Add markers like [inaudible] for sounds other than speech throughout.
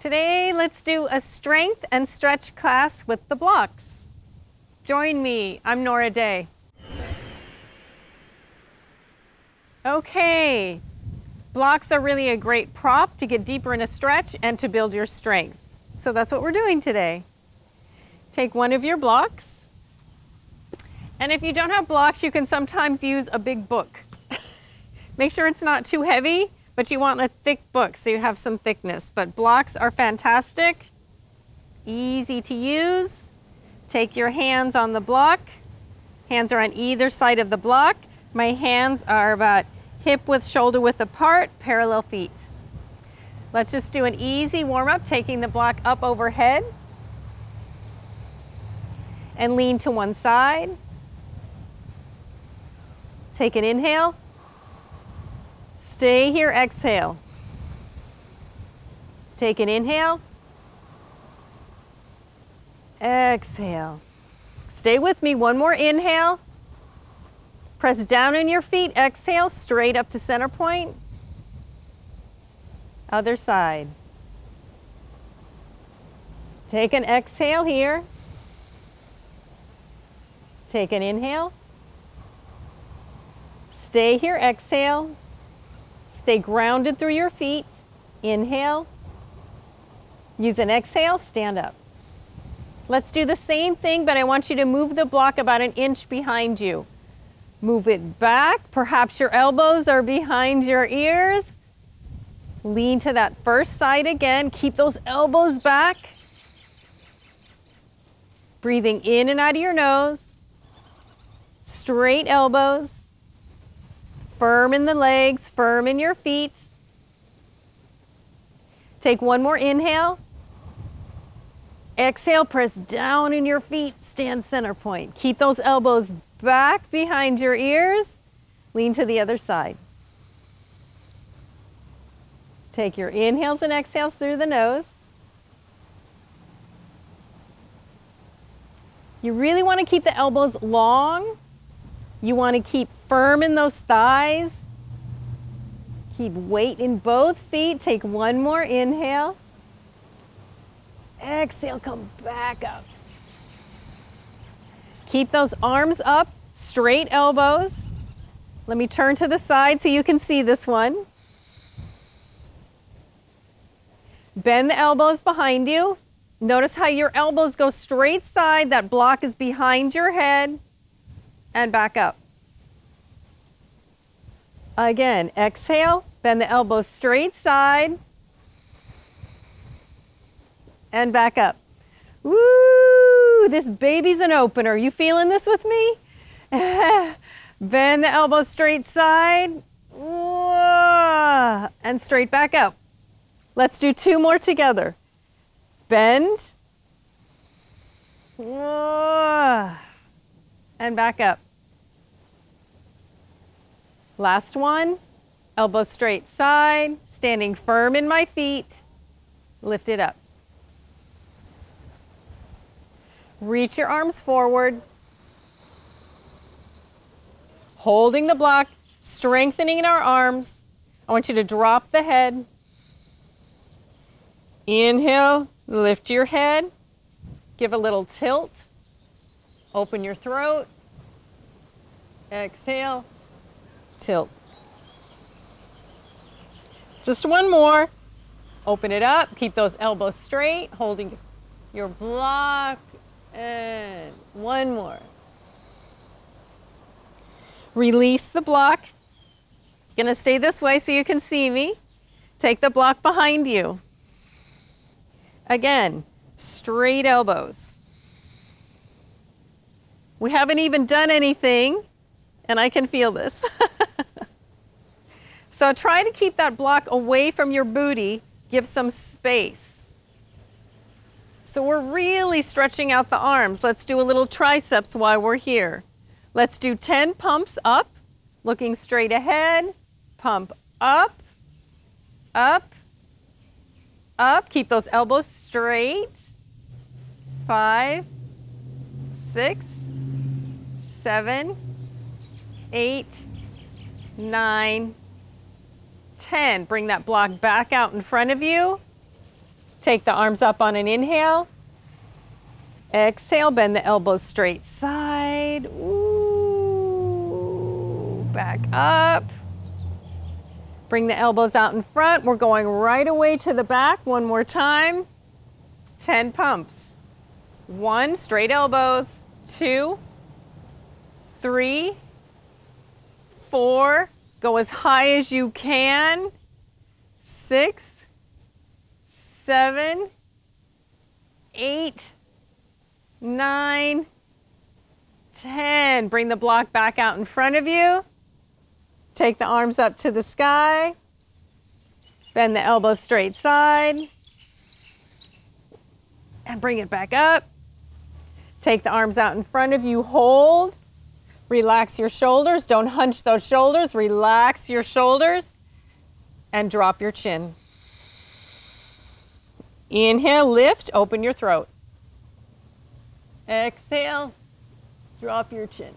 Today, let's do a strength and stretch class with the blocks. Join me, I'm Nora Day. Okay, blocks are really a great prop to get deeper in a stretch and to build your strength. So that's what we're doing today. Take one of your blocks, and if you don't have blocks, you can sometimes use a big book. [laughs] Make sure it's not too heavy but you want a thick book so you have some thickness. But blocks are fantastic, easy to use. Take your hands on the block. Hands are on either side of the block. My hands are about hip width, shoulder width apart, parallel feet. Let's just do an easy warm up, taking the block up overhead and lean to one side. Take an inhale. Stay here, exhale. Take an inhale. Exhale. Stay with me, one more inhale. Press down in your feet, exhale, straight up to center point. Other side. Take an exhale here. Take an inhale. Stay here, exhale. Stay grounded through your feet. Inhale. Use an exhale, stand up. Let's do the same thing, but I want you to move the block about an inch behind you. Move it back. Perhaps your elbows are behind your ears. Lean to that first side again. Keep those elbows back. Breathing in and out of your nose. Straight elbows. Firm in the legs, firm in your feet. Take one more inhale. Exhale, press down in your feet, stand center point. Keep those elbows back behind your ears. Lean to the other side. Take your inhales and exhales through the nose. You really want to keep the elbows long. You want to keep firm in those thighs. Keep weight in both feet. Take one more inhale. Exhale, come back up. Keep those arms up, straight elbows. Let me turn to the side so you can see this one. Bend the elbows behind you. Notice how your elbows go straight side. That block is behind your head and back up. Again, exhale, bend the elbow straight side, and back up. Woo! This baby's an opener. You feeling this with me? [laughs] bend the elbow straight side, and straight back up. Let's do two more together. Bend, and back up. Last one, elbow straight side, standing firm in my feet, lift it up. Reach your arms forward, holding the block, strengthening our arms. I want you to drop the head. Inhale, lift your head, give a little tilt, open your throat. Exhale, tilt. Just one more. Open it up, keep those elbows straight, holding your block, and one more. Release the block. Gonna stay this way so you can see me. Take the block behind you. Again, straight elbows. We haven't even done anything, and I can feel this. [laughs] So try to keep that block away from your booty. Give some space. So we're really stretching out the arms. Let's do a little triceps while we're here. Let's do 10 pumps up, looking straight ahead. Pump up, up, up. Keep those elbows straight. Five, six, seven, eight, nine, 10. Bring that block back out in front of you. Take the arms up on an inhale. Exhale, bend the elbows straight side. Ooh, back up. Bring the elbows out in front. We're going right away to the back. One more time. 10 pumps. One, straight elbows. Two, three, four. Go as high as you can. Six, seven, eight, nine, ten. Bring the block back out in front of you. Take the arms up to the sky. Bend the elbow straight side. And bring it back up. Take the arms out in front of you. Hold. Relax your shoulders. Don't hunch those shoulders. Relax your shoulders. And drop your chin. Inhale, lift, open your throat. Exhale, drop your chin.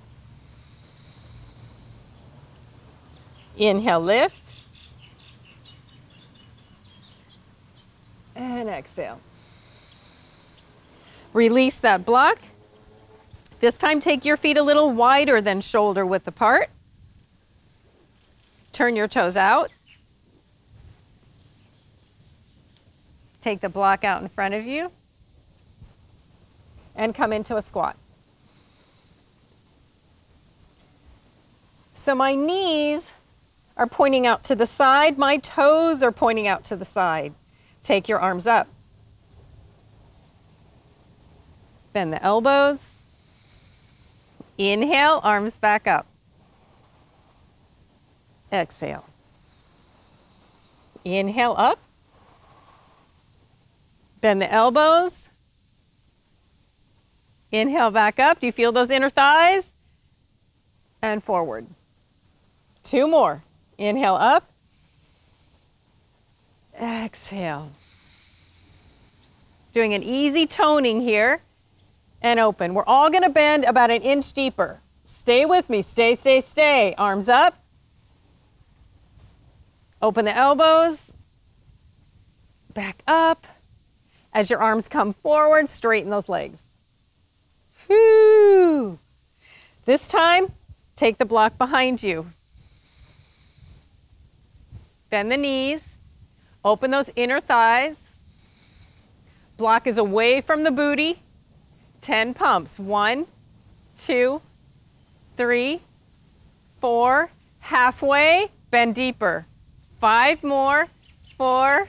Inhale, lift. And exhale. Release that block. This time, take your feet a little wider than shoulder width apart. Turn your toes out. Take the block out in front of you and come into a squat. So my knees are pointing out to the side, my toes are pointing out to the side. Take your arms up. Bend the elbows. Inhale, arms back up. Exhale. Inhale up. Bend the elbows. Inhale back up. Do you feel those inner thighs? And forward. Two more. Inhale up. Exhale. Doing an easy toning here and open. We're all going to bend about an inch deeper. Stay with me. Stay, stay, stay. Arms up. Open the elbows. Back up. As your arms come forward, straighten those legs. Whoo! This time, take the block behind you. Bend the knees. Open those inner thighs. Block is away from the booty. 10 pumps. One, two, three, four. Halfway, bend deeper. Five more. Four,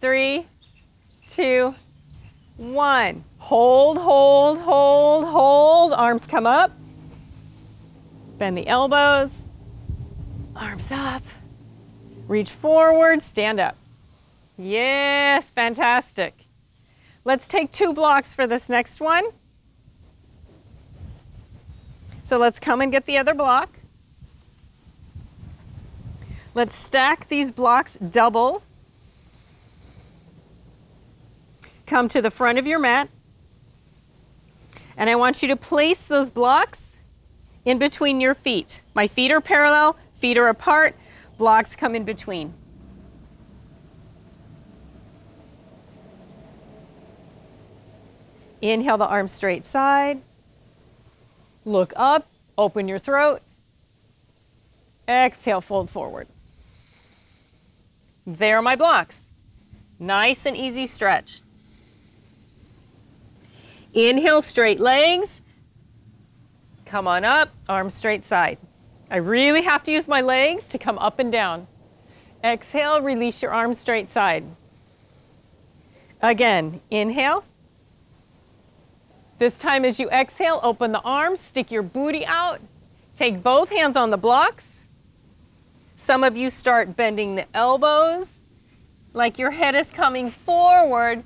three, two, one. Hold, hold, hold, hold. Arms come up. Bend the elbows. Arms up. Reach forward, stand up. Yes, fantastic. Let's take two blocks for this next one. So let's come and get the other block. Let's stack these blocks double. Come to the front of your mat. And I want you to place those blocks in between your feet. My feet are parallel, feet are apart, blocks come in between. Inhale the arms straight side. Look up, open your throat. Exhale, fold forward. There are my blocks. Nice and easy stretch. Inhale, straight legs. Come on up, arms straight side. I really have to use my legs to come up and down. Exhale, release your arms straight side. Again, inhale. This time as you exhale, open the arms, stick your booty out. Take both hands on the blocks. Some of you start bending the elbows like your head is coming forward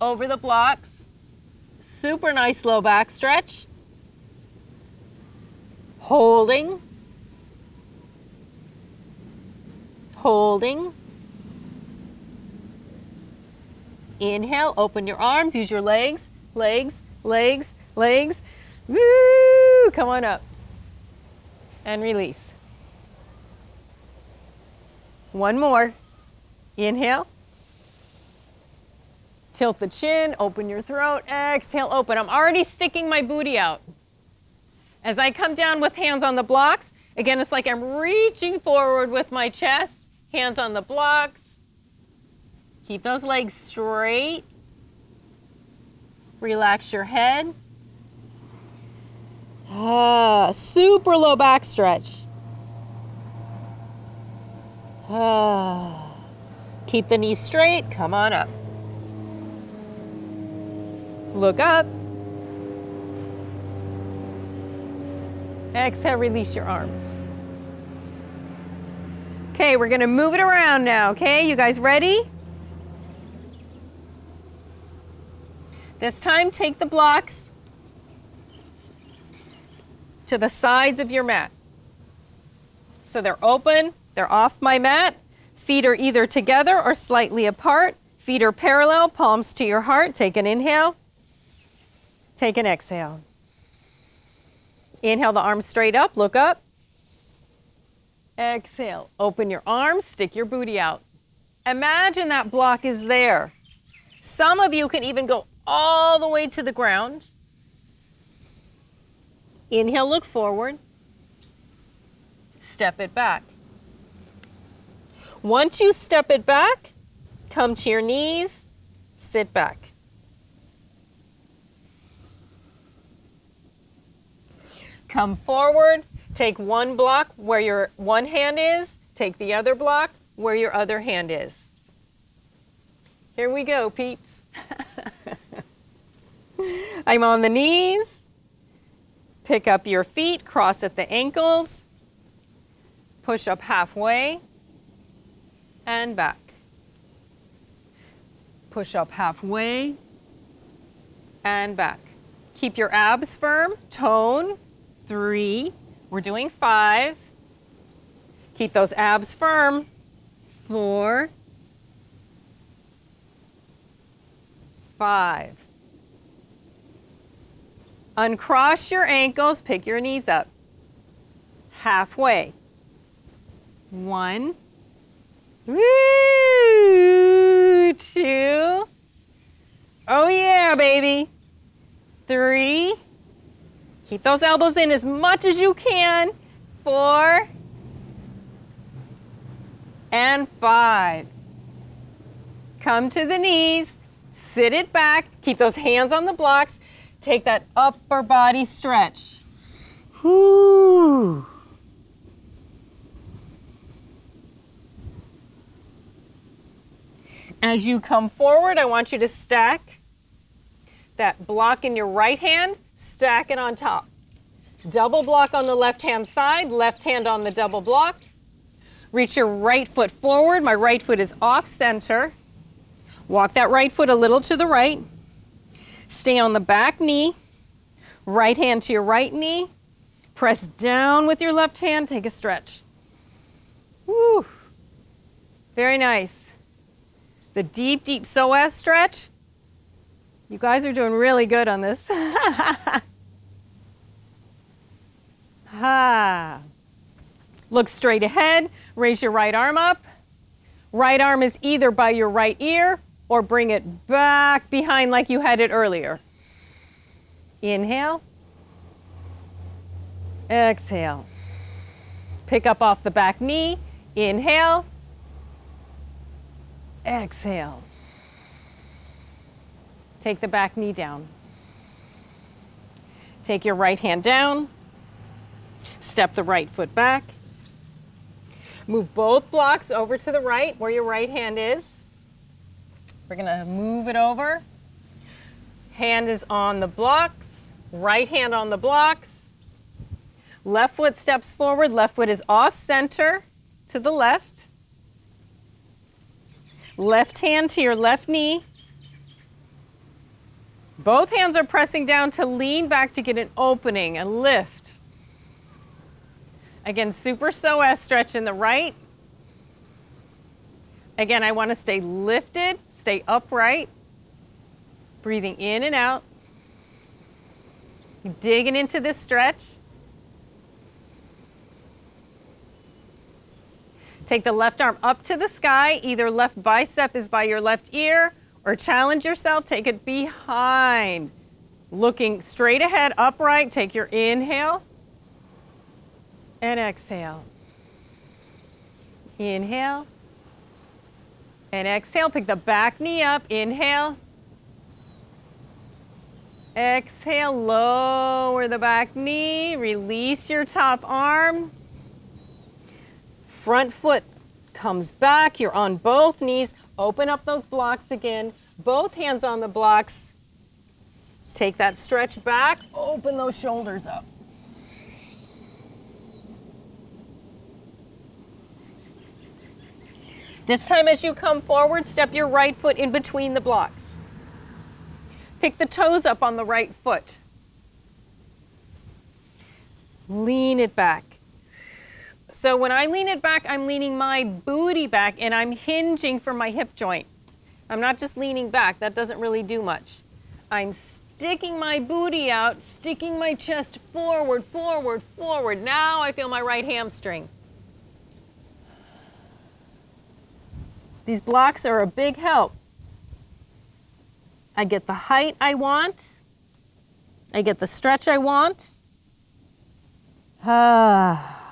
over the blocks. Super nice low back stretch. Holding. Holding. Inhale, open your arms, use your legs, legs, legs, legs. Woo! Come on up. And release. One more. Inhale. Tilt the chin, open your throat, exhale, open. I'm already sticking my booty out. As I come down with hands on the blocks, again, it's like I'm reaching forward with my chest, hands on the blocks. Keep those legs straight. Relax your head. Ah, super low back stretch. Ah. Keep the knees straight. Come on up. Look up. Exhale, release your arms. Okay, we're gonna move it around now, okay? You guys ready? This time, take the blocks to the sides of your mat. So they're open, they're off my mat. Feet are either together or slightly apart. Feet are parallel, palms to your heart. Take an inhale. Take an exhale. Inhale the arms straight up, look up. Exhale, open your arms, stick your booty out. Imagine that block is there. Some of you can even go all the way to the ground. Inhale, look forward. Step it back. Once you step it back, come to your knees, sit back. Come forward, take one block where your one hand is, take the other block where your other hand is. Here we go, peeps. [laughs] [laughs] I'm on the knees. Pick up your feet, cross at the ankles, push up halfway, and back. Push up halfway, and back. Keep your abs firm, tone, three. We're doing five. Keep those abs firm. Four. Five. Uncross your ankles, pick your knees up. Halfway. One. Woo! Two. Oh yeah, baby. Three. Keep those elbows in as much as you can. Four. And five. Come to the knees. Sit it back. Keep those hands on the blocks. Take that upper body stretch. Whoo. As you come forward, I want you to stack that block in your right hand stack it on top. Double block on the left hand side, left hand on the double block. Reach your right foot forward. My right foot is off center. Walk that right foot a little to the right. Stay on the back knee. Right hand to your right knee. Press down with your left hand. Take a stretch. Woo. Very nice. It's a deep, deep psoas stretch. You guys are doing really good on this. ha. [laughs] Ah. Look straight ahead. Raise your right arm up. Right arm is either by your right ear or bring it back behind like you had it earlier. Inhale. Exhale. Pick up off the back knee. Inhale. Exhale. Take the back knee down. Take your right hand down. Step the right foot back. Move both blocks over to the right where your right hand is. We're to move it over. Hand is on the blocks, right hand on the blocks. Left foot steps forward, left foot is off center to the left. Left hand to your left knee. Both hands are pressing down to lean back to get an opening, a lift. Again, super psoas stretch in the right. Again, I want to stay lifted, stay upright, breathing in and out. Digging into this stretch. Take the left arm up to the sky. Either left bicep is by your left ear or challenge yourself, take it behind. Looking straight ahead, upright, take your inhale and exhale. Inhale and exhale. Pick the back knee up. Inhale. Exhale, lower the back knee. Release your top arm. Front foot comes back. You're on both knees. Open up those blocks again. Both hands on the blocks. Take that stretch back. Open those shoulders up. This time as you come forward, step your right foot in between the blocks. Pick the toes up on the right foot. Lean it back. So when I lean it back, I'm leaning my booty back and I'm hinging from my hip joint. I'm not just leaning back, that doesn't really do much. I'm sticking my booty out, sticking my chest forward, forward, forward. Now I feel my right hamstring. These blocks are a big help. I get the height I want. I get the stretch I want. Ah. [sighs]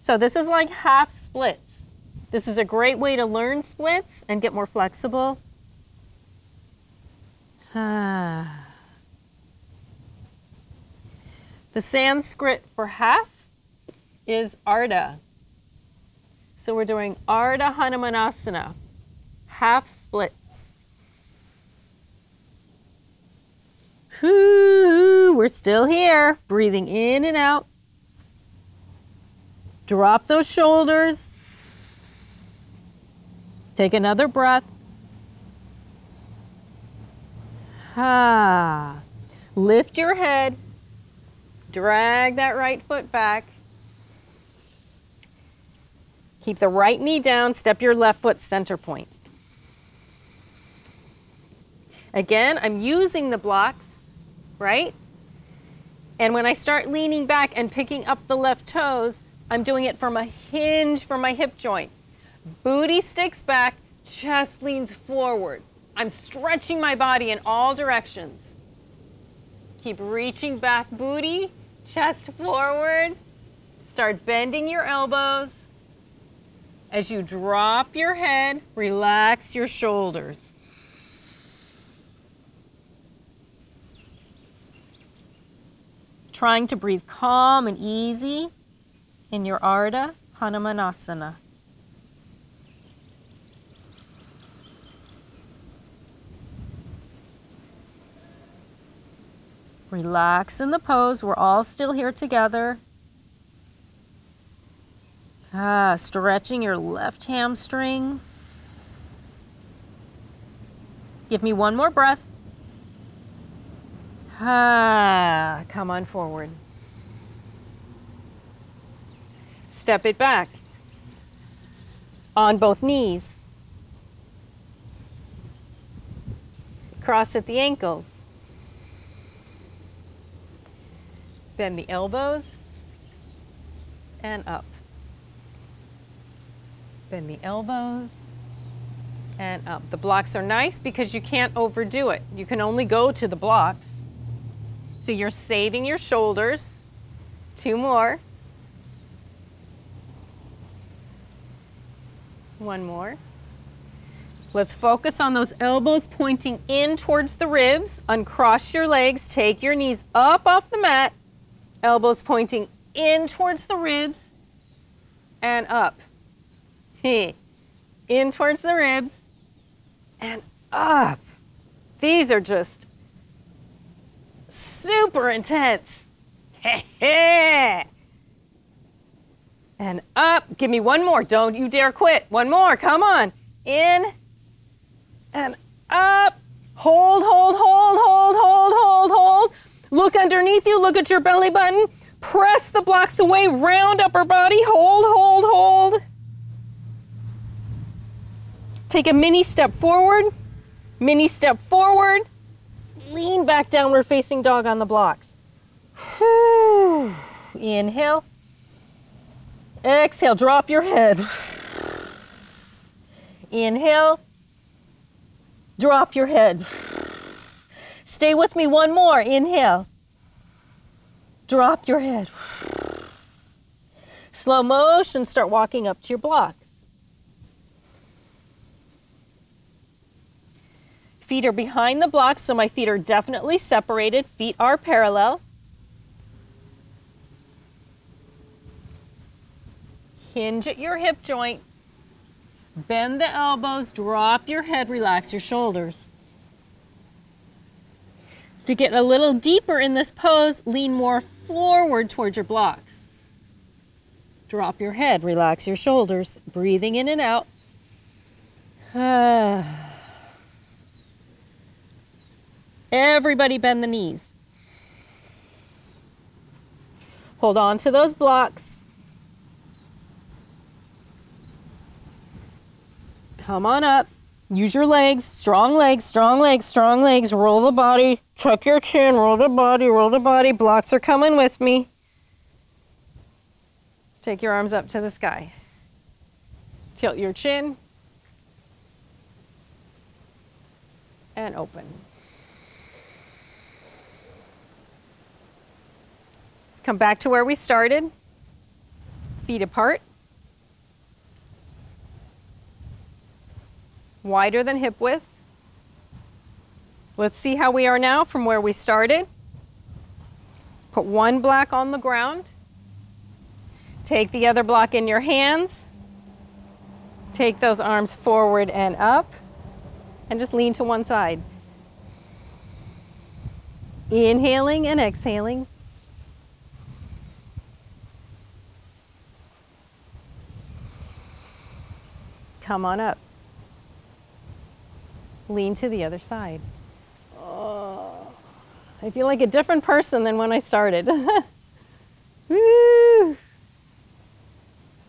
So this is like half splits. This is a great way to learn splits and get more flexible. Ah. [sighs] The Sanskrit for half is Ardha. So we're doing Ardha Hanumanasana, half splits. Whoo, we're still here, breathing in and out. Drop those shoulders. Take another breath. Ah. Lift your head. Drag that right foot back. Keep the right knee down, step your left foot center point. Again, I'm using the blocks, right? And when I start leaning back and picking up the left toes, I'm doing it from a hinge from my hip joint. Booty sticks back, chest leans forward. I'm stretching my body in all directions. Keep reaching back, booty, chest forward. Start bending your elbows. As you drop your head, relax your shoulders. Trying to breathe calm and easy in your Ardha Hanumanasana. Relax in the pose. We're all still here together. Ah, stretching your left hamstring. Give me one more breath. Ah, come on forward. Step it back on both knees. Cross at the ankles. Bend the elbows and up. Bend the elbows and up. The blocks are nice because you can't overdo it. You can only go to the blocks. So you're saving your shoulders. Two more. One more. Let's focus on those elbows pointing in towards the ribs. Uncross your legs. Take your knees up off the mat. Elbows pointing in towards the ribs and up. [laughs] in towards the ribs and up. These are just super intense. [laughs] and up. Give me one more. Don't you dare quit. One more. Come on. In and up. Hold, hold, hold, hold, hold, hold, hold. Look underneath you. Look at your belly button. Press the blocks away. Round upper body. Hold, hold, hold. Take a mini step forward, mini step forward, lean back downward facing dog on the blocks. [sighs] Inhale. Exhale, drop your head. Inhale. Drop your head. Stay with me one more. Inhale. Drop your head. Slow motion, start walking up to your blocks. Feet are behind the blocks, so my feet are definitely separated. Feet are parallel. Hinge at your hip joint. Bend the elbows, drop your head, relax your shoulders. To get a little deeper in this pose, lean more forward towards your blocks. Drop your head, relax your shoulders, breathing in and out. [sighs] Ah. Everybody bend the knees. Hold on to those blocks. Come on up. Use your legs, strong legs, strong legs, strong legs. Roll the body, tuck your chin, roll the body, roll the body. Blocks are coming with me. Take your arms up to the sky. Tilt your chin. And open. Come back to where we started. Feet apart. wider than hip width. Let's see how we are now from where we started. Put one block on the ground. Take the other block in your hands. Take those arms forward and up. And just lean to one side. Inhaling and exhaling. Come on up lean to the other side. Oh, I feel like a different person than when I started. [laughs] Woo!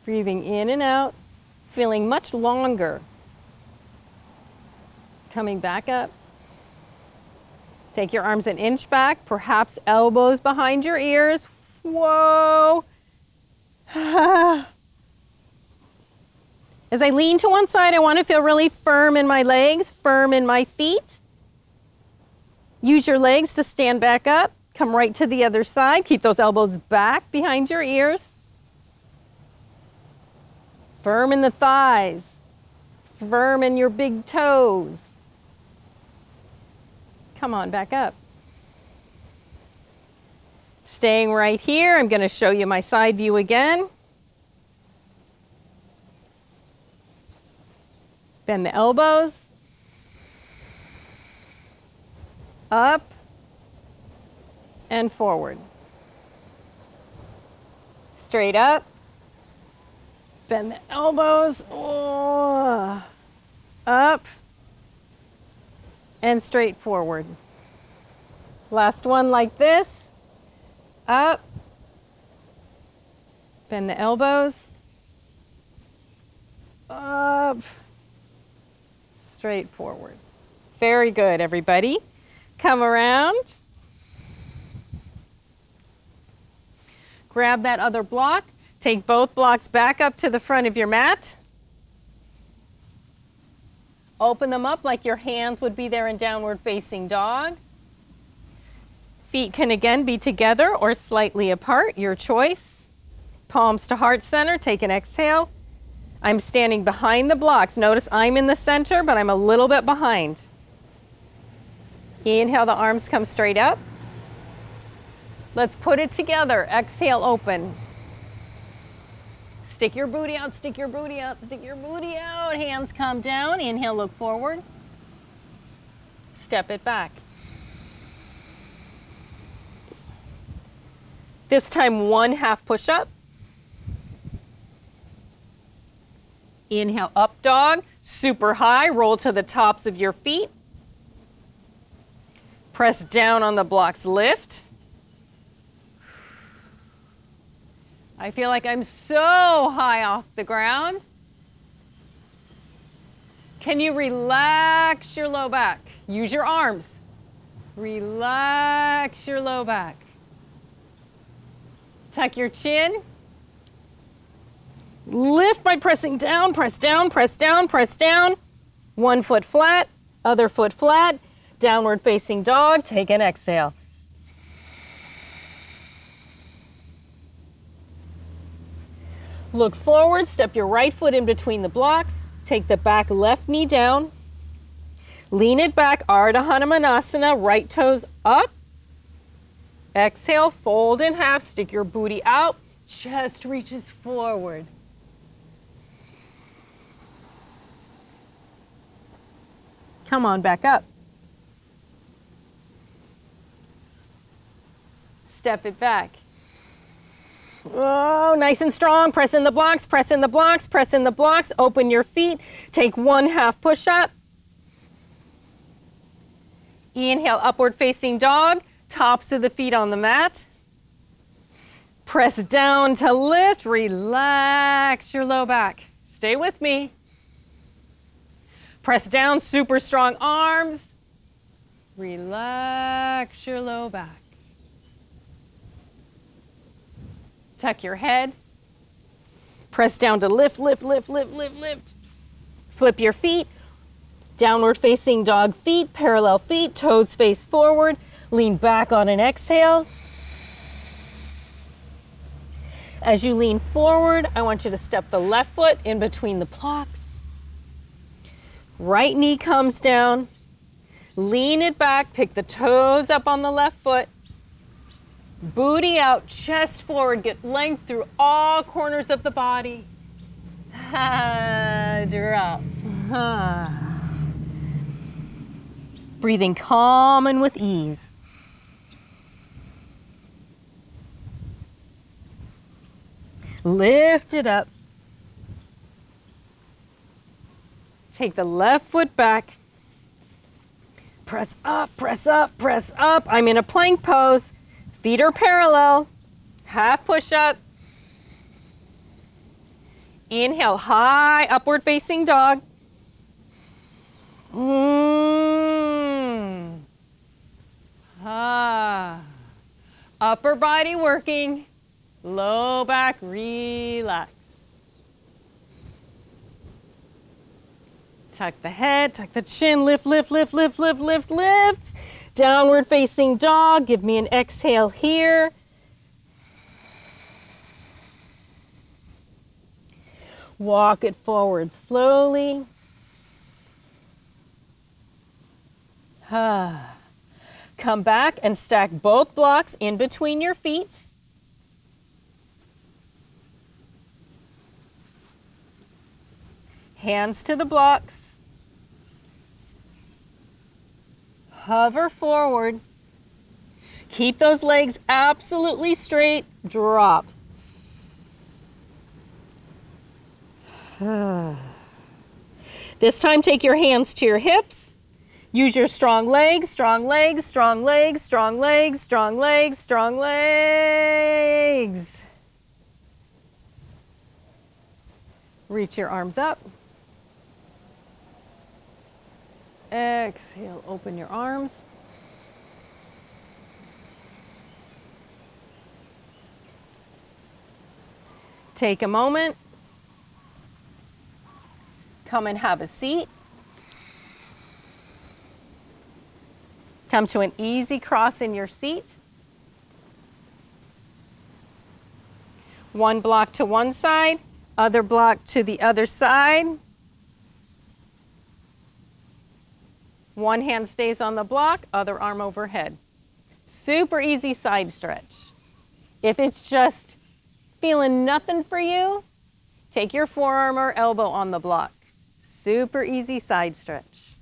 Breathing in and out, feeling much longer. Coming back up. Take your arms an inch back, perhaps elbows behind your ears. Whoa! [sighs] Ah. As I lean to one side, I want to feel really firm in my legs, firm in my feet. Use your legs to stand back up. Come right to the other side. Keep those elbows back behind your ears. Firm in the thighs. Firm in your big toes. Come on, back up. Staying right here, I'm going to show you my side view again. Bend the elbows. Up and forward. Straight up. Bend the elbows. Oh, up and straight forward. Last one like this. Up. Bend the elbows. Up straight forward. Very good, everybody. Come around. Grab that other block. Take both blocks back up to the front of your mat. Open them up like your hands would be there in downward facing dog. Feet can again be together or slightly apart, your choice. Palms to heart center, take an exhale. I'm standing behind the blocks. Notice I'm in the center, but I'm a little bit behind. Inhale, the arms come straight up. Let's put it together. Exhale, open. Stick your booty out, stick your booty out, stick your booty out. Hands come down. Inhale, look forward. Step it back. This time, one half push up. Inhale, up dog, super high, roll to the tops of your feet. Press down on the blocks, lift. I feel like I'm so high off the ground. Can you relax your low back? Use your arms. Relax your low back. Tuck your chin. Lift by pressing down, press down, press down, press down. One foot flat, Other foot flat, downward facing dog, take an exhale. Look forward, step your right foot in between the blocks, take the back left knee down, lean it back, Ardha Hanumanasana, right toes up. Exhale, fold in half, stick your booty out, chest reaches forward. Come on, back up. Step it back. Oh, nice and strong. Press in the blocks, press in the blocks, press in the blocks. Open your feet. Take one half push up. Inhale, upward facing dog. Tops of the feet on the mat. Press down to lift. Relax your low back. Stay with me. Press down, super strong arms. Relax your low back. Tuck your head. Press down to lift, lift, lift, lift, lift, lift. Flip your feet. Downward facing dog feet, parallel feet, toes face forward. Lean back on an exhale. As you lean forward, I want you to step the left foot in between the blocks. Right knee comes down. Lean it back, pick the toes up on the left foot. Booty out, chest forward, get length through all corners of the body. [laughs] Drop. [sighs] Breathing calm and with ease. Lift it up. Take the left foot back. Press up, press up, press up. I'm in a plank pose. Feet are parallel. Half push up. Inhale, high upward facing dog. Mm. Ah. Upper body working. Low back, relax. Tuck the head, tuck the chin, lift, lift, lift, lift, lift, lift, lift. Downward facing dog, give me an exhale here. Walk it forward slowly. Come back and stack both blocks in between your feet. Hands to the blocks. Hover forward. Keep those legs absolutely straight. Drop. [sighs] this time take your hands to your hips. Use your strong legs, strong legs, strong legs, strong legs, strong legs, strong legs. Reach your arms up. Exhale, open your arms. Take a moment. Come and have a seat. Come to an easy cross in your seat. One block to one side, other block to the other side. One hand stays on the block, other arm overhead. Super easy side stretch. If it's just feeling nothing for you, take your forearm or elbow on the block. Super easy side stretch.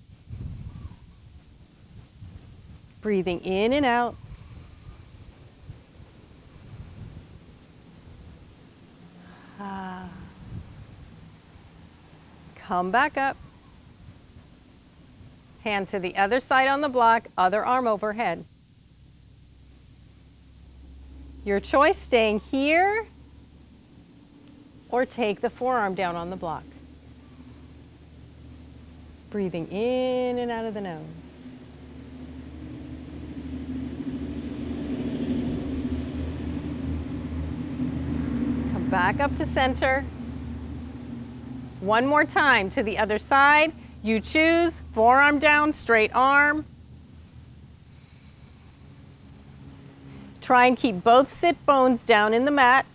Breathing in and out. Ah. Come back up. Hand to the other side on the block, other arm overhead. Your choice, staying here or take the forearm down on the block. Breathing in and out of the nose. Come back up to center. One more time to the other side. You choose forearm down, straight arm. Try and keep both sit bones down in the mat.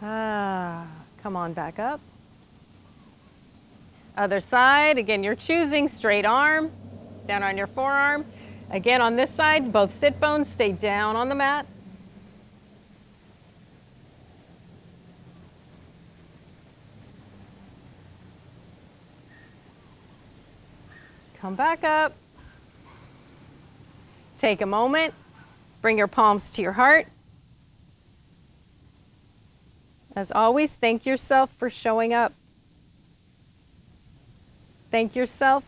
Ah, come on back up. Other side, again, you're choosing straight arm, down on your forearm. Again, on this side, both sit bones stay down on the mat. Come back up. Take a moment. Bring your palms to your heart. As always, thank yourself for showing up. Thank yourself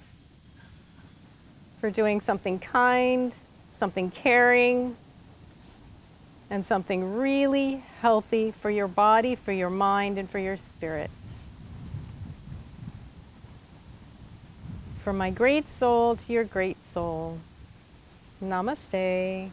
for doing something kind, something caring, and something really healthy for your body, for your mind, and for your spirit. From my great soul to your great soul. Namaste.